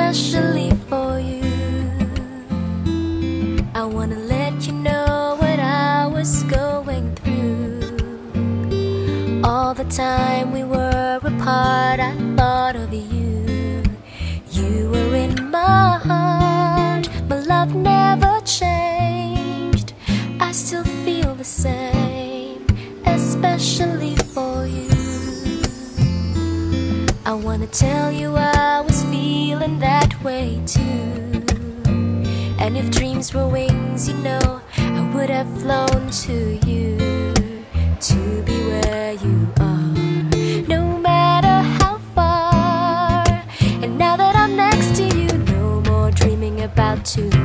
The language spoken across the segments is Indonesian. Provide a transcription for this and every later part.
especially for you. I wanna let you know what I was going through. All the time we were apart, I thought of you. You were in my heart, my love never changed. I still feel the same, especially for you. I wanna tell you I Dreams were wings, you know, I would have flown to you to be where you are, no matter how far. And now that I'm next to you, no more dreaming about tomorrow.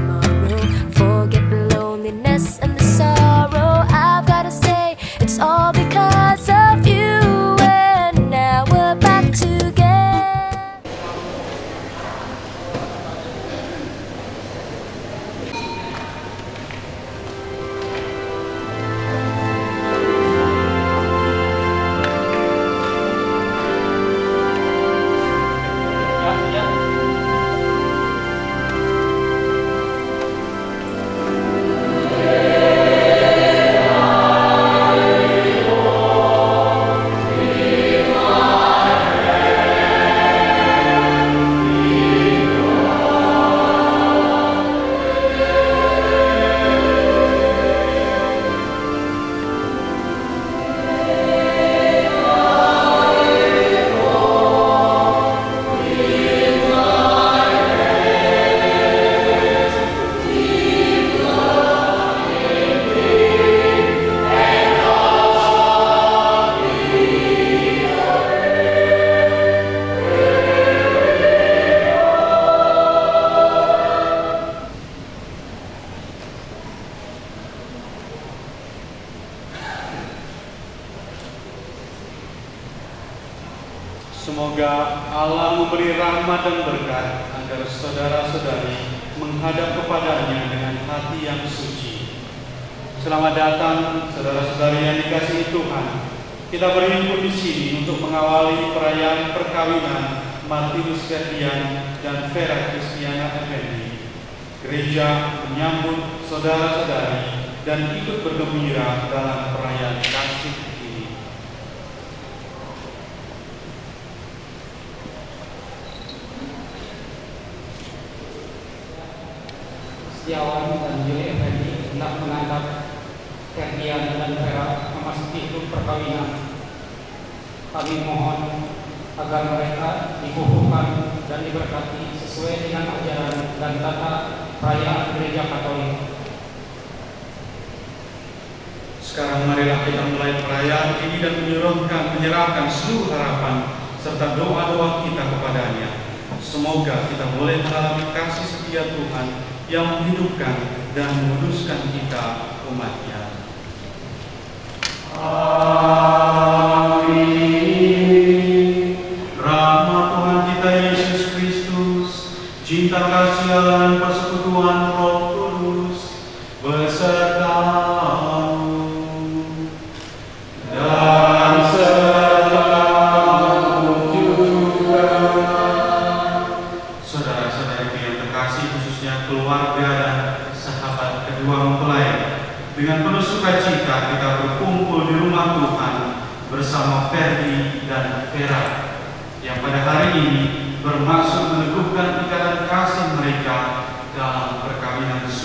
Semoga Allah memberi rahmat dan berkat agar saudara-saudari menghadap kepadanya dengan hati yang suci. Selamat datang saudara-saudari yang dikasihi Tuhan. Kita berhimpun di sini untuk mengawali perayaan perkawinan Martinus Ferdian dan Vera Kristiana Effendi. Gereja menyambut saudara-saudari dan ikut bergembira dalam perayaan kasih ini. Setiawan dan Juli Effendi hendak mengantar Ferdian dan Vera memasuki klub perkawinan. Kami mohon agar mereka dikukuhkan dan diberkati sesuai dengan ajaran dan tata perayaan gereja Katolik. Sekarang marilah kita mulai perayaan ini dan menyerahkan, menyerahkan seluruh harapan serta doa-doa kita kepadanya. Semoga kita boleh mengalami kasih setia Tuhan yang menghidupkan dan menguduskan kita umatnya. Amin.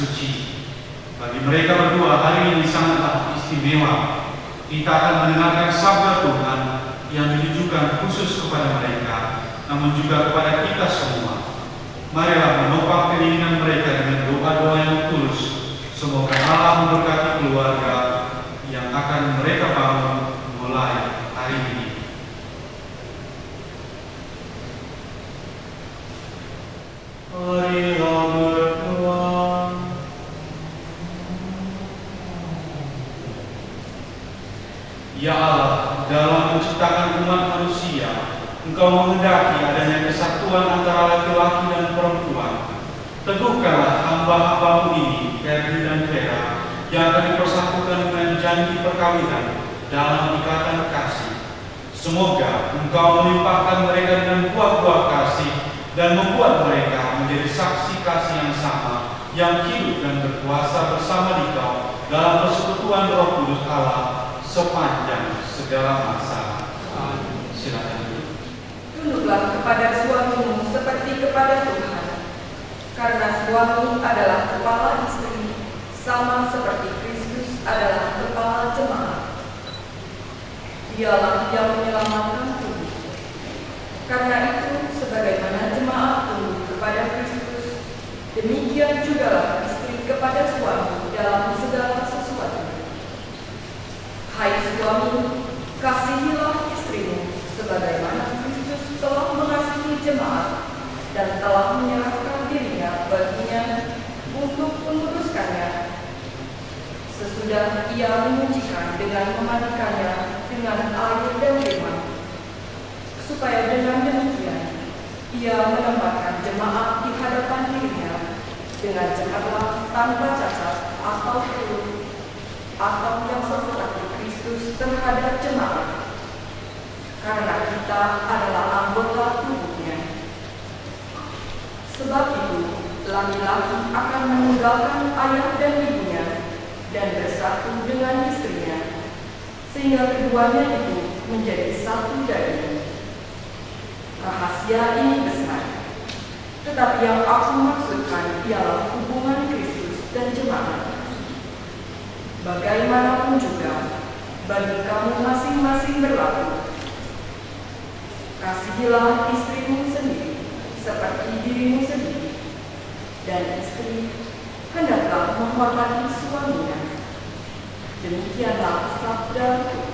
Suci. Bagi mereka berdua hari ini sangatlah istimewa. Kita akan mendengarkan sabda Tuhan yang ditujukan khusus kepada mereka, namun juga kepada kita semua. Marilah menopang keinginan mereka dengan doa-doa yang tulus. Semoga Allah memberkati keluarga yang akan mereka bangun dalam menciptakan umat manusia, Engkau menghendaki adanya kesatuan antara laki-laki dan perempuan. Teguhkanlah hamba-hambamu ini, Ferdi dan Vera, yang akan dipersatukan dengan janji perkawinan dalam ikatan kasih. Semoga Engkau melimpahkan mereka dengan buah-buah kasih dan membuat mereka menjadi saksi kasih yang sama, yang hidup dan berkuasa bersama di Kau dalam persekutuan Roh Kudus Allah sepanjang segala masa. Amin. Silakan. Tunduklah kepada suamimu seperti kepada Tuhan, karena suami adalah kepala istri, sama seperti Kristus adalah kepala jemaat. Dialah yang menyelamatkan tubuh. Karena itu, sebagaimana jemaat tunduk kepada Kristus, demikian jugalah istri kepada suami dalam segala sesuatu. Hai suami, kasihilah istrimu sebagaimana Kristus telah mengasihi jemaat dan telah menyerahkan dirinya baginya untuk menguruskannya. Sesudah ia mengujikan dengan memandikannya dengan air dan firman, supaya dengan demikian ia menempatkan jemaat di hadapan dirinya dengan cemerlang tanpa cacat atau perlu atau yang terhadap jemaat karena kita adalah anggota tubuhnya. Sebab itu, laki-laki akan meninggalkan ayah dan ibunya dan bersatu dengan istrinya, sehingga keduanya itu menjadi satu daging. Rahasia ini besar, tetapi yang aku maksudkan ialah hubungan Kristus dan jemaat. Bagaimanapun juga, bagi kamu masing-masing berlaku, Kasihilah istrimu sendiri seperti dirimu sendiri, dan istri hendaklah menghormati suaminya. Demikianlah sabda Tuhan.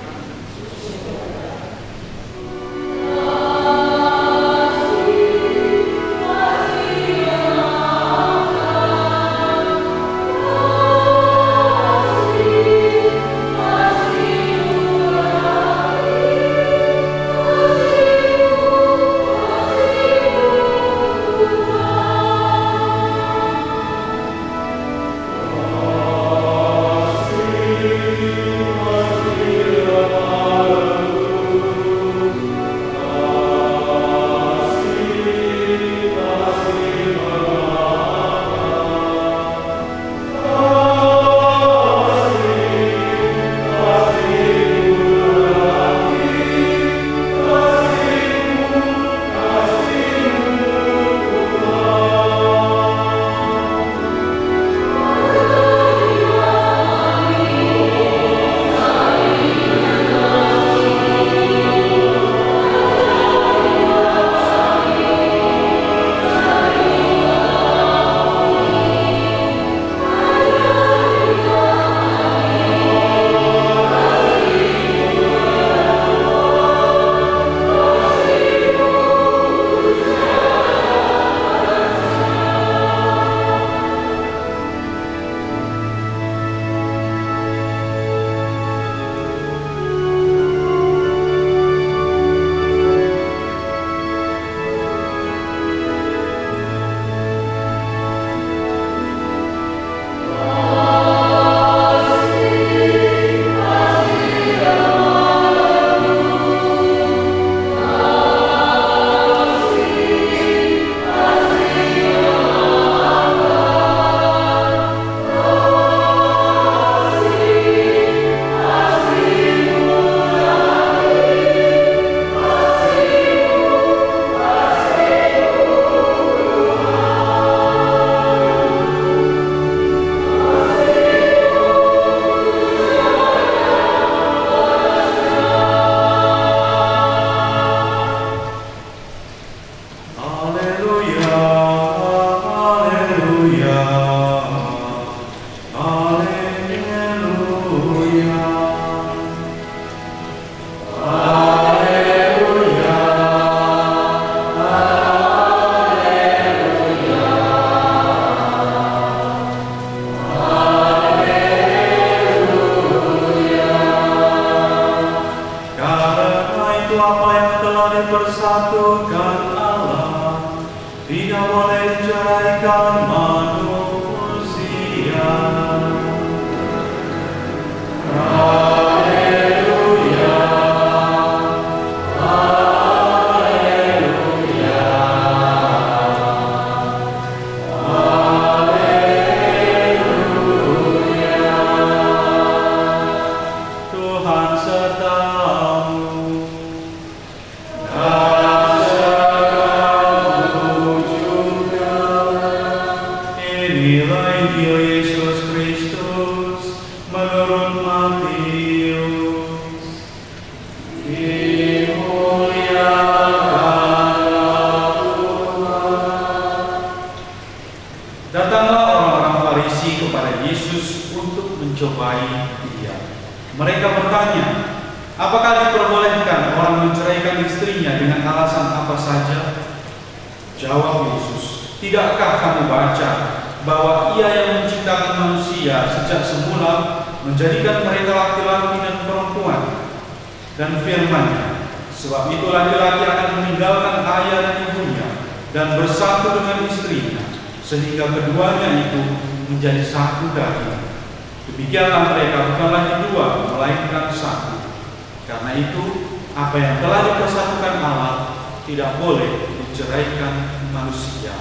Boleh diceraikan manusia.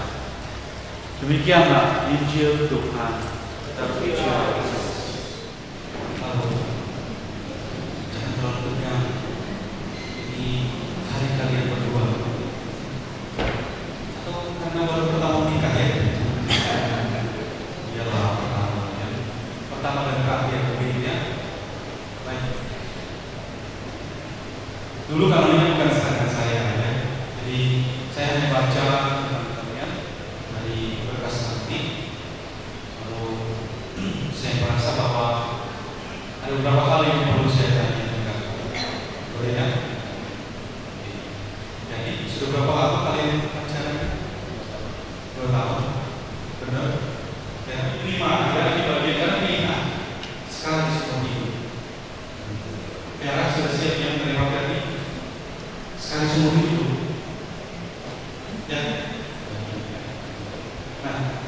Demikianlah Injil Tuhan terpuji Jangan terlalu tegang. Ini hari kalian berdua. Atau karena baru pertama nikah ya? Iyalah pertama ya. Pertama dan terakhir begini ya. Baik. Dulu kalau ini bukan saran saya ya. Jadi saya hanya baca teman-teman ya dari berkas nanti. Lalu saya merasa bahwa ada beberapa hal yang perlu saya tanya juga. Boleh ya? Jadi sudah berapa lama kalian pacaran? Dua tahun. Benar? Ya, lima. Ya, di bagian kan lima. Sekali seumur hidup. Ya, sudah siap yang terima kasih. Sekali seumur hidup. Ya. Nah,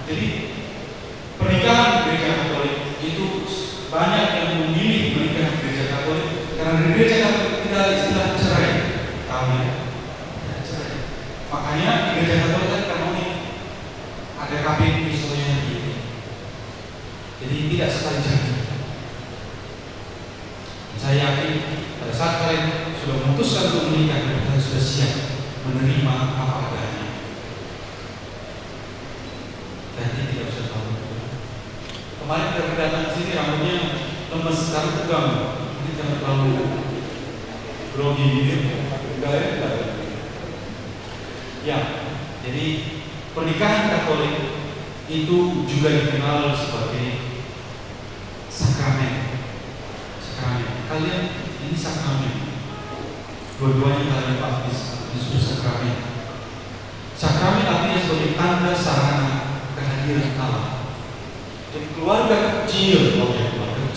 jadi pernikahan gereja Katolik itu banyak yang memilih menikah gereja Katolik karena di gereja Katolik tidak ada istilah cerai. Tahu ya? Tidak cerai. Makanya di gereja Katolik kan kanonik ada kabin misalnya gitu. Jadi tidak sekali jadi. Saya yakin pada saat kalian sudah memutuskan untuk menikah, kalian sudah siap menerima apa adanya. Dan ini tidak usah tahu. Kemarin kita datang ke sini rambutnya lemes sekarang tegang. Ini jangan terlalu grogi gitu. Enggak ya? Enggak. Ya, jadi pernikahan Katolik itu juga dikenal sebagai sakramen. Sakramen. Kalian ini sakramen. Dua-duanya kalian baptis disebut sakramen. Sakramen artinya sebagai tanda sarana kehadiran Allah. Jadi keluarga kecil, ya keluarga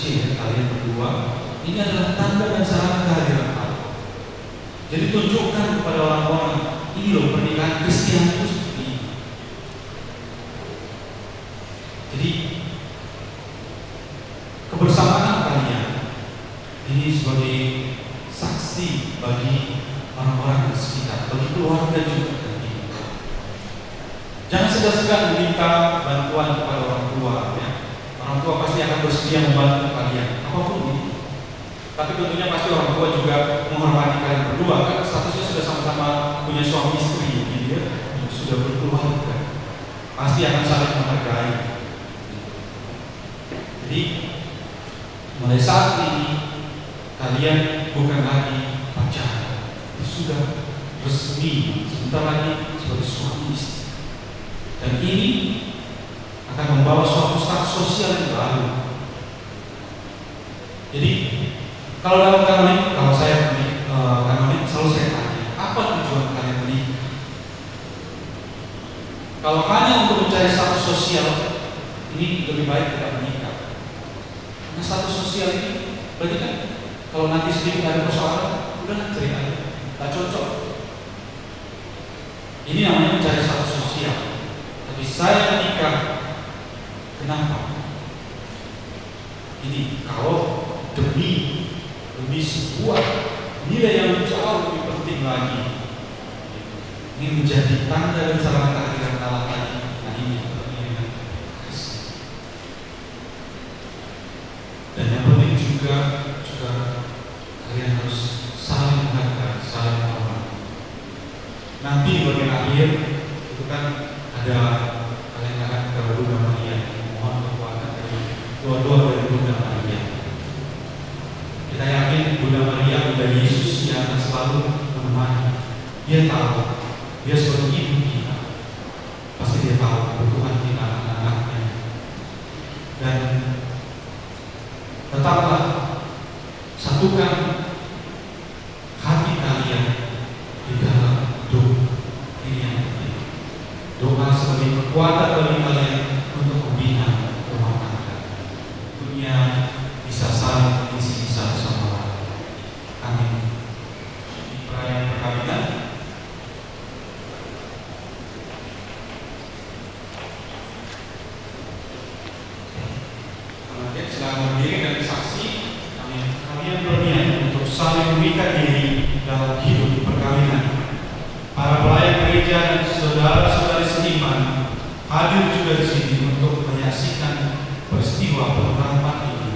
kecil kalian berdua, ini adalah tanda dan sarana kehadiran Allah. Jadi tunjukkan kepada orang-orang ini loh pernikahan Kristen itu seperti ini. Jadi kebersamaan kalian ini sebagai saksi bagi orang-orang di sekitar, bagi keluarga juga nanti. Jangan segan-segan meminta bantuan kepada orang tua. Ya. Orang tua pasti akan bersedia membantu kalian, apa pun itu. Tapi tentunya pasti orang tua juga menghormati kalian berdua kan statusnya sudah sama-sama punya suami istri, gitu ya, sudah berkeluarga. Pasti akan saling menghargai. Jadi mulai saat ini kalian bukan lagi pacaran, sudah resmi sebentar lagi sebagai suami istri. Dan ini akan membawa suatu status sosial yang baru. Jadi kalau dalam kanonik, kalau saya kanonik selalu saya tanya, apa tujuan kalian menikah? Kalau hanya mencari status sosial, ini lebih baik tidak menikah. Karena status sosial ini berarti kan kalau nanti sedikit ada persoalan, udah cerita aja, tak cocok. Ini namanya mencari status sosial. Tapi saya menikah, kenapa? Ini kalau demi demi sebuah nilai yang jauh lebih penting lagi. Ini menjadi tanda dan sarana kehadiran Allah tadi. Nah ini ini kasih. Dan yang penting juga juga kalian harus saling menghargai, saling menghormati. Nanti di bagian akhir itu kan ada kalian akan ke Bunda Maria. Mohon kekuatan dari dua-dua dari Bunda Maria. Kita yakin Bunda Maria, Bunda Yesus yang akan selalu menemani. Dia tahu, dia sebagai ibu kita. Pasti dia tahu kebutuhan kita anak-anaknya. Dan Doa sebagai kekuatan bagi kalian untuk membina rumah tangga. Dunia bisa saling mengisi satu sama lain. Amin. Di perayaan perkawinan Kemudian silakan berdiri dan saksi Amin. Kalian berniat untuk saling mengikat diri dalam hidup perkawinan. Para pelayan gereja dan saudara-saudari seiman hadir juga di sini untuk menyaksikan peristiwa pengharapan ini.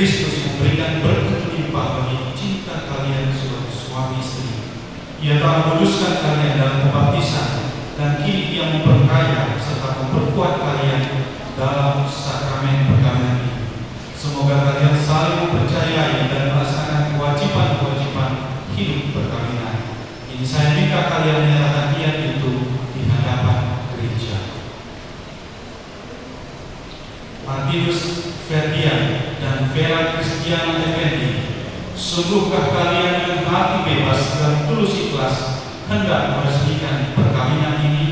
Kristus memberikan berkat limpah bagi cinta kalian sebagai suami istri. Ia telah menguduskan kalian dalam pembaptisan dan kini ia memperkaya serta memperkuat kalian dalam sakramen perkawinan ini. Semoga kalian saling mempercayai dan melaksanakan kewajiban-kewajiban hidup perkawinan. Ini saya minta kalian menyatakan niat itu di hadapan gereja. Martinus Ferdian dan Vera Christiana Effendi, sungguhkah kalian dengan hati bebas dan tulus ikhlas hendak meresmikan perkawinan ini?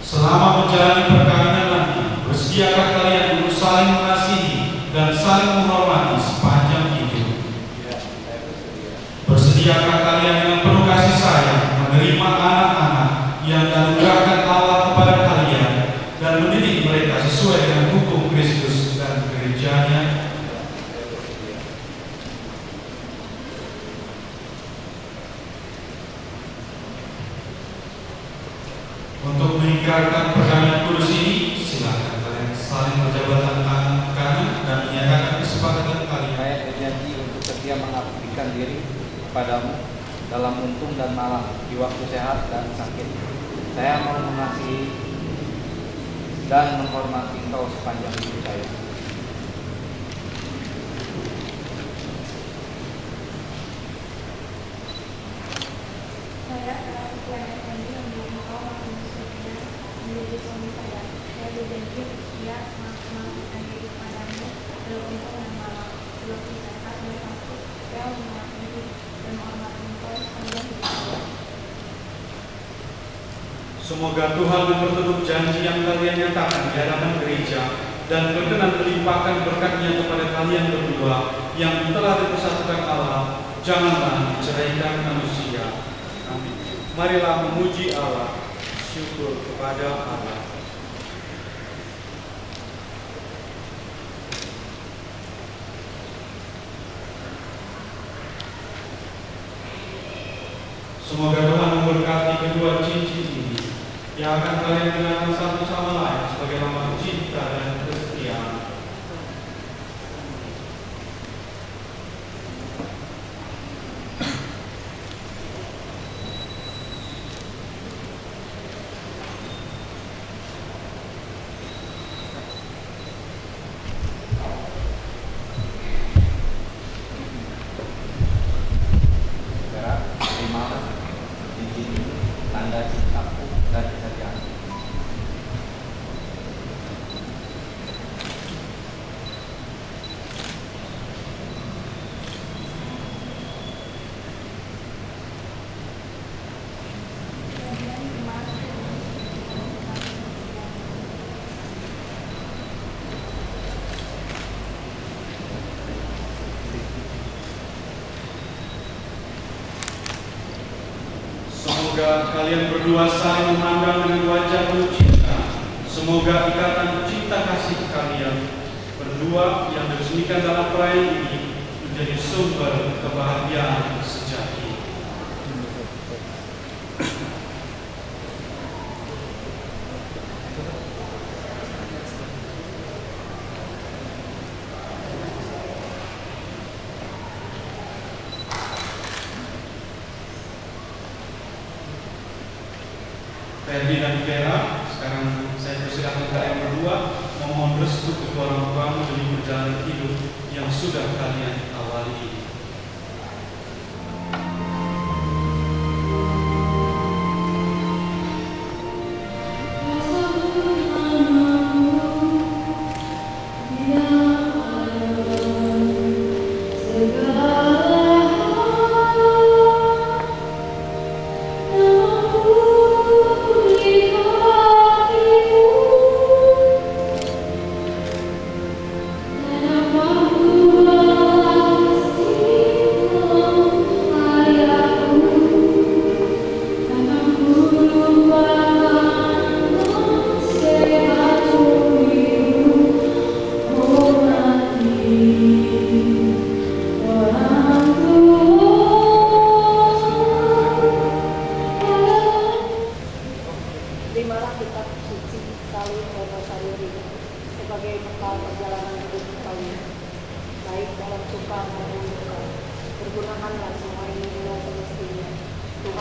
Selama menjalani perkawinan nanti, bersediakah kalian untuk saling mengasihi dan saling menghormati sepanjang hidup? Bersediakah kalian dengan penuh kasih sayang menerima anak-anak yang dianugerahkan Allah kepada kalian dan mendidik mereka sesuai dengan hukum Kristus dan gerejanya? Untuk meninggalkan perkawinan kudus ini, silakan kalian saling berjabatan tangan kanan dan menyatakan kesepakatan kalian. Saya berjanji untuk setia mengabdikan diri kepadamu dalam untung dan malam, di waktu sehat dan sakit. Saya mau mengasihi dan menghormati engkau sepanjang hidup. Saya adalah sekian Effendi yang menjadi kau makin setia Semoga Tuhan memperteguh janji yang kalian nyatakan di hadapan gereja dan berkenan melimpahkan berkatnya kepada kalian berdua yang telah dipersatukan Allah. Janganlah diceraikan manusia. Amin. Marilah memuji Allah. Syukur kepada Allah. Semoga Tuhan memberkati kedua cincin ini yang akan kalian kenakan satu sama lain sebagai lambang cinta dan Semoga kalian berdua saling memandang dengan wajah penuh cinta. Semoga ikatan cinta kasih kalian berdua yang diresmikan dalam perayaan ini menjadi sumber kebahagiaan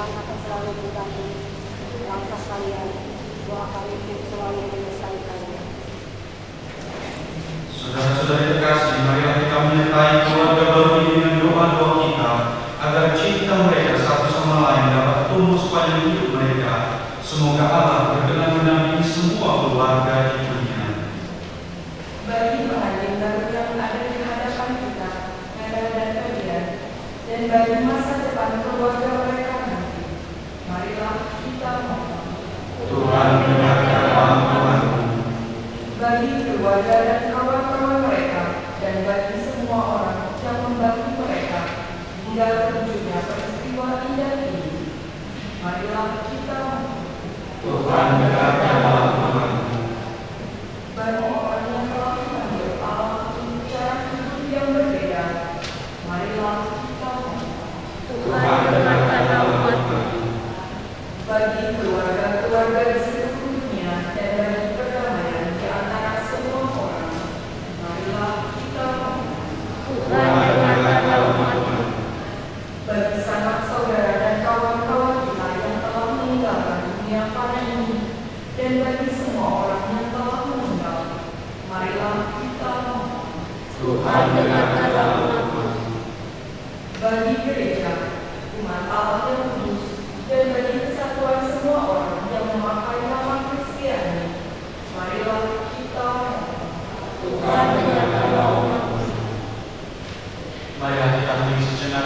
Tuhan akan selalu membantu langkah kalian. Doa kami pun selalu menyelesaikannya. Saudara-saudara yang terkasih, marilah kita menyertai keluarga baru ini dengan doa-doa kita agar cinta mereka satu sama lain dapat tumbuh sepanjang hidup mereka. Semoga Allah berkenan menampingi semua keluarga di dunia. bagi pengantin baru yang ada di hadapan kita, Mera dan kalian, dan bagi masa depan keluarga mereka nanti. Marilah kita mohon. Tuhan mendengarkan Tuhanku. Bagi keluarga dan kawan-kawan mereka, dan bagi semua orang yang membantu mereka, hingga terwujudnya peristiwa indah ini. Marilah kita. Tuhan mendengarkan doa Tuhanku. bagi orang yang telah mengambil Allah untuk cara hidup yang berbeda. Marilah kita mohon. Tuhan mendengarkan doa Tuhanku. Bagi keluarga-keluarga di seluruh dunia dan bagi perdamaian di antara semua orang. Marilah kita mohon. Tuhan. Bagi sanak saudara dan kawan-kawan kita yang telah meninggalkan dunia pada ini dan bagi semua orang yang telah meninggal, marilah kita mohon. Tuhan mendengarkan doa Tuhanku. bagi gereja, umat Allah yang kudus, dan bagi kesatuan semua orang yang memakai nama Kristiani. Marilah kita Tuhan mendengarkan doa Tuhanku. Marilah kita hening sejenak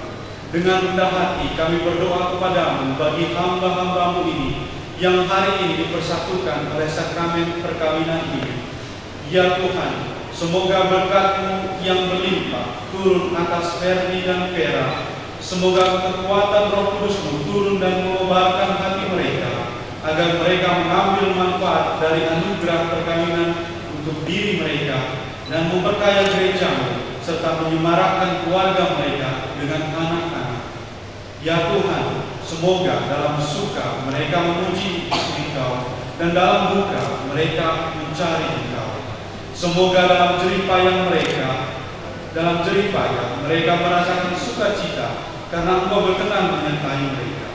Dengan rendah hati kami berdoa kepadamu bagi hamba-hambamu ini yang hari ini dipersatukan oleh sakramen perkawinan ini. Ya Tuhan, semoga berkatmu yang berlimpah turun atas Ferdi dan Vera. Semoga kekuatan roh kudusmu turun dan mengobarkan hati mereka, agar mereka mengambil manfaat dari anugerah perkawinan untuk diri mereka dan memperkaya gerejamu serta menyemarakkan keluarga mereka dengan anak-anak. Ya Tuhan, semoga dalam suka mereka memuji Engkau dan dalam duka mereka mencari Engkau. Semoga dalam jeripayah mereka, dalam jeripayah mereka merasakan sukacita karena Engkau berkenan menyertai mereka.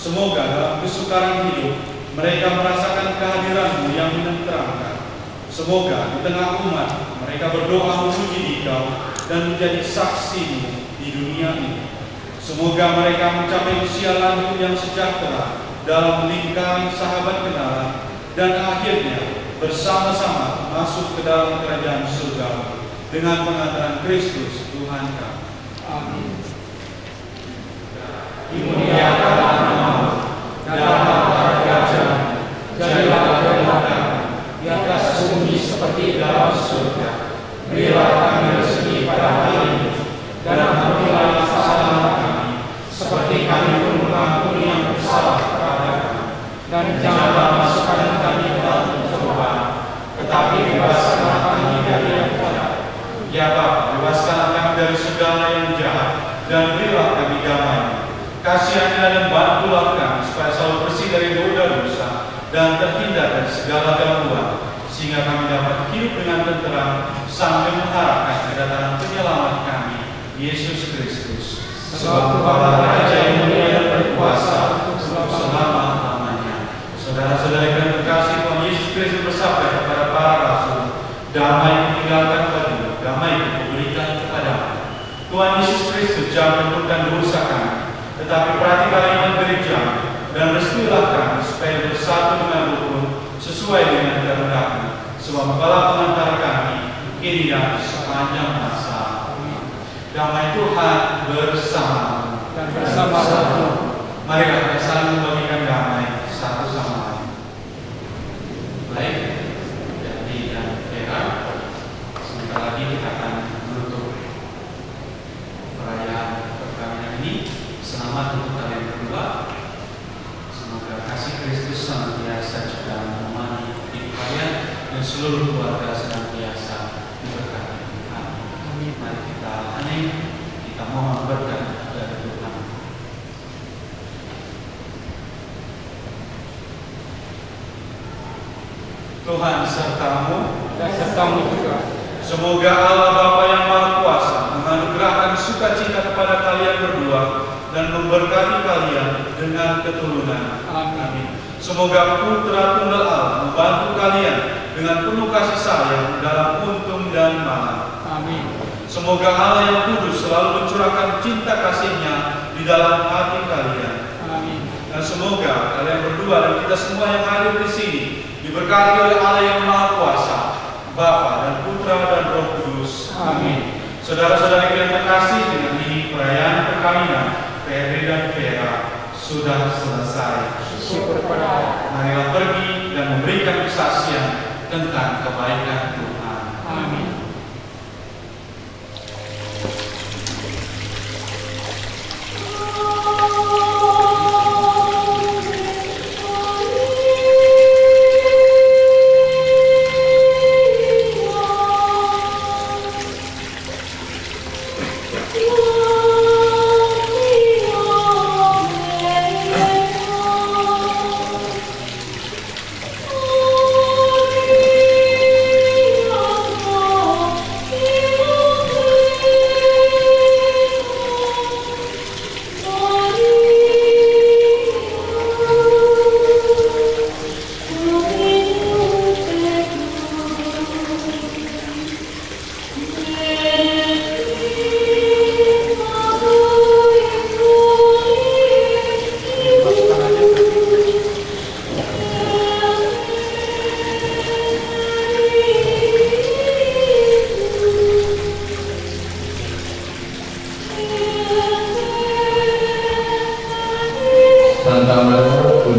Semoga dalam kesukaran hidup mereka merasakan kehadiranmu yang menenteramkan. Semoga di tengah umat mereka berdoa memuji Engkau dan menjadi saksimu di dunia ini. Semoga mereka mencapai usia lanjut yang sejahtera dalam lingkaran sahabat kenalan dan akhirnya bersama-sama masuk ke dalam kerajaan surga dengan pengantaran Kristus Tuhan kami. Amin. Dimuliakanlah namamu dalam kerajaan, jadilah kehendakmu di atas bumi seperti dalam surga. Berilah kami rezeki pada hari ini, dan ampunilah kesalahan kami, seperti kami pun mengampuni yang bersalah kepada kami. Dan Janganlah masukkan kami ke dalam pencobaan, tetapi bebaskanlah kami dari yang jahat. Ya Bapa, bebaskanlah kami dari segala yang jahat, dan berilah kami damai. Kasihanilah dan bantulah kami supaya selalu bersih dari noda dosa dan terhindar dari segala gangguan, sehingga kami dapat hidup dengan tenteram sambil mengharapkan kedatangan penyelamat kami, Yesus Kristus. Sebab Engkaulah Raja yang mulia dan berkuasa untuk selama-lamanya. Saudara-saudara yang terkasih, Tuhan Yesus Kristus bersabda kepada para rasul, damai meninggalkan bagimu, damai kuberikan kepadamu. Tuhan Yesus Kristus jangan menentukan dosa kami, tetapi perhatikan iman gereja dan restuilah kami supaya bersatu sesuai dengan kehendakmu. Sebab Engkaulah pengantar kami kini dan sepanjang masa. Damai Tuhan bersama dan bersama-sama Marilah kita saling membagikan damai satu sama lain. Baik, jadi dan Vera, sebentar lagi kita akan menutup perayaan perkawinan ini. Selamat untuk kalian berdua. Seluruh keluarga senantiasa diberkati Tuhan. Mari kita hening, kita mohon berkat dari Tuhan. Tuhan sertamu dan sertamu juga. Semoga Allah Bapa yang Maha Kuasa menganugerahkan sukacita kepada kalian berdua dan memberkati kalian dengan keturunan. Amin. Semoga Putra Tunggal Allah membantu kalian dengan penuh kasih sayang dalam untung dan malam. Amin. Semoga Allah yang kudus selalu mencurahkan cinta kasihnya di dalam hati kalian. Amin. Dan semoga kalian berdua dan kita semua yang hadir di sini diberkati oleh Allah yang Maha Kuasa, Bapa dan Putra dan Roh Kudus. Amin. Saudara-saudari yang terkasih dengan ini perayaan perkawinan Ferry dan Vera sudah selesai. Syukur Allah. Marilah pergi dan memberikan kesaksian tentang kebaikan Tuhan. Amin.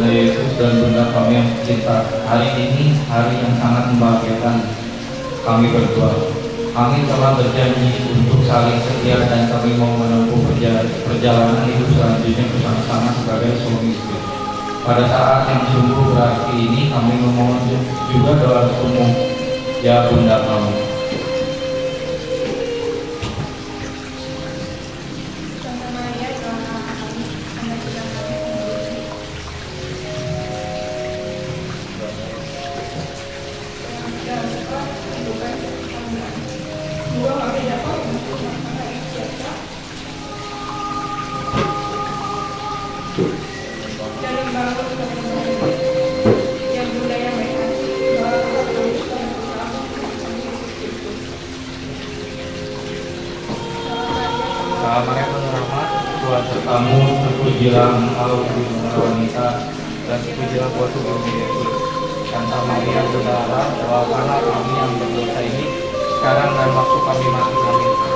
Bunda Yesus dan Bunda kami yang tercinta, hari ini hari yang sangat membahagiakan kami berdua. Kami telah berjanji untuk saling setia dan kami mau menempuh perja- perjalanan hidup selanjutnya bersama-sama sebagai suami istri. Pada saat yang sungguh berarti ini kami memohon juga doa umum ya Bunda kami. Terpujilah engkau di wanita, dan terpujilah buah tubuhmu Yesus. Santa Maria Allah, doakanlah kami yang berdosa ini, sekarang dan waktu kami mati. Amin.